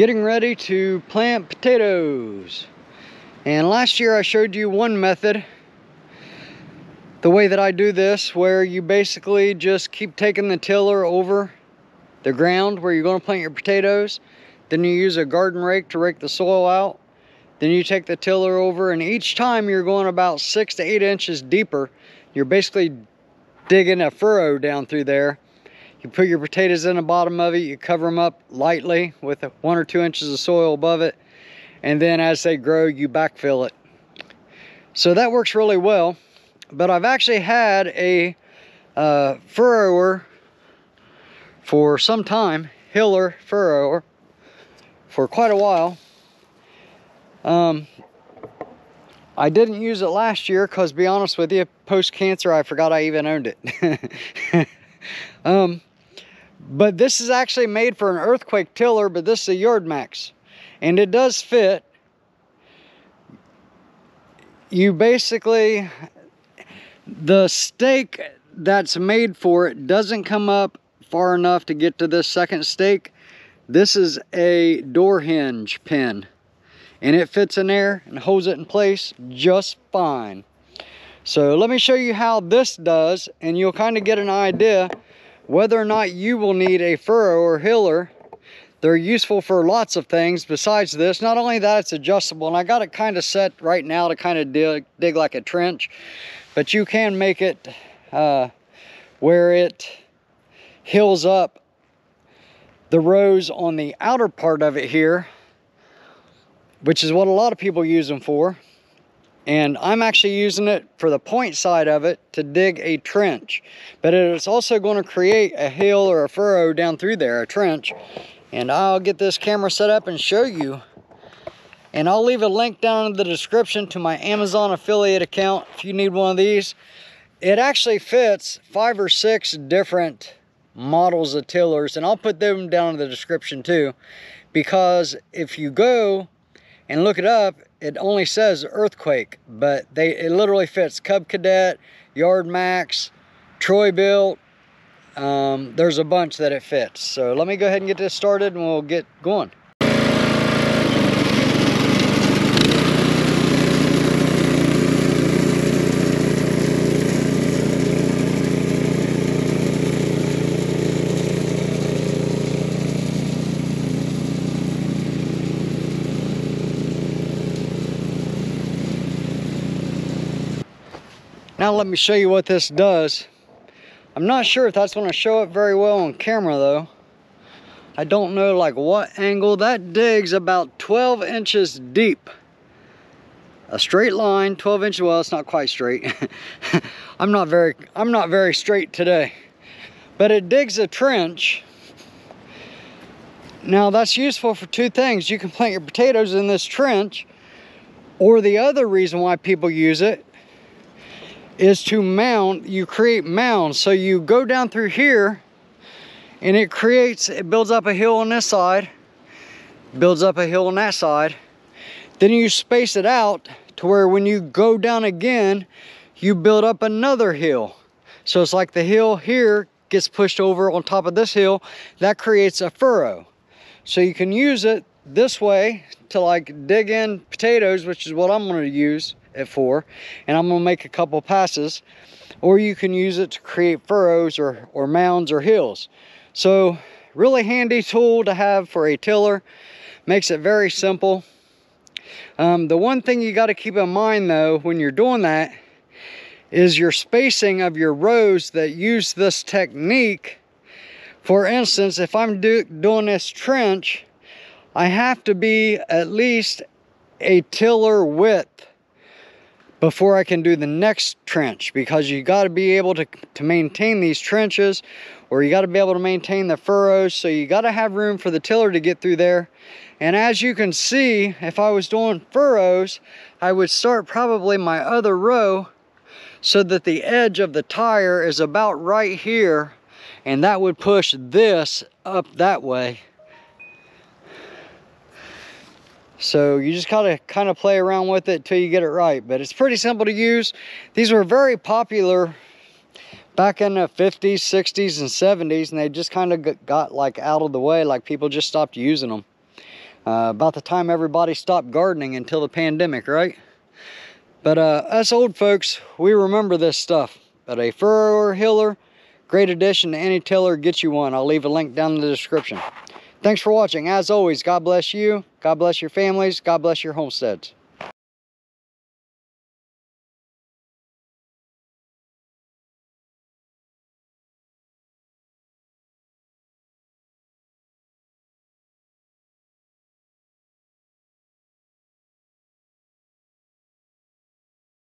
Getting ready to plant potatoes. And last year I showed you one method, the way that I do this, where you basically just keep taking the tiller over the ground where you're gonna plant your potatoes. Then you use a garden rake to rake the soil out. Then you take the tiller over and each time you're going about six to eight inches deeper. You're basically digging a furrow down through there you put your potatoes in the bottom of it, you cover them up lightly with one or two inches of soil above it, and then as they grow, you backfill it. So that works really well, but I've actually had a uh, furrower for some time, Hiller furrower, for quite a while. Um, I didn't use it last year because, be honest with you, post-cancer, I forgot I even owned it. um, but this is actually made for an earthquake tiller, but this is a Yardmax. And it does fit. You basically, the stake that's made for it doesn't come up far enough to get to this second stake. This is a door hinge pin. And it fits in there and holds it in place just fine. So let me show you how this does and you'll kind of get an idea whether or not you will need a furrow or hiller, they're useful for lots of things besides this. Not only that, it's adjustable. And I got it kind of set right now to kind of dig, dig like a trench. But you can make it uh, where it hills up the rows on the outer part of it here, which is what a lot of people use them for. And I'm actually using it for the point side of it to dig a trench. But it's also going to create a hill or a furrow down through there, a trench. And I'll get this camera set up and show you. And I'll leave a link down in the description to my Amazon affiliate account if you need one of these. It actually fits five or six different models of tillers. And I'll put them down in the description too. Because if you go and look it up, it only says earthquake, but they it literally fits Cub Cadet, Yard Max, Troy-Bilt. Um, there's a bunch that it fits. So let me go ahead and get this started and we'll get going. Now let me show you what this does. I'm not sure if that's going to show up very well on camera though. I don't know like what angle. That digs about 12 inches deep. A straight line, 12 inches, well it's not quite straight. I'm not very, I'm not very straight today. But it digs a trench. Now that's useful for two things. You can plant your potatoes in this trench or the other reason why people use it is to mound, you create mounds. So you go down through here and it creates, it builds up a hill on this side, builds up a hill on that side. Then you space it out to where when you go down again, you build up another hill. So it's like the hill here gets pushed over on top of this hill, that creates a furrow. So you can use it this way to like dig in potatoes, which is what I'm gonna use it for and I'm gonna make a couple passes or you can use it to create furrows or, or mounds or hills. So really handy tool to have for a tiller. Makes it very simple. Um, the one thing you got to keep in mind though when you're doing that is your spacing of your rows that use this technique. For instance, if I'm do doing this trench, I have to be at least a tiller width before I can do the next trench because you got to be able to, to maintain these trenches or you got to be able to maintain the furrows. So you got to have room for the tiller to get through there. And as you can see, if I was doing furrows, I would start probably my other row so that the edge of the tire is about right here and that would push this up that way. So you just gotta kind of play around with it till you get it right, but it's pretty simple to use. These were very popular back in the 50s, 60s, and 70s, and they just kind of got like out of the way, like people just stopped using them. Uh, about the time everybody stopped gardening until the pandemic, right? But uh, us old folks, we remember this stuff. But a furrower hiller, great addition to any tiller, get you one. I'll leave a link down in the description. Thanks for watching. As always, God bless you. God bless your families. God bless your homesteads.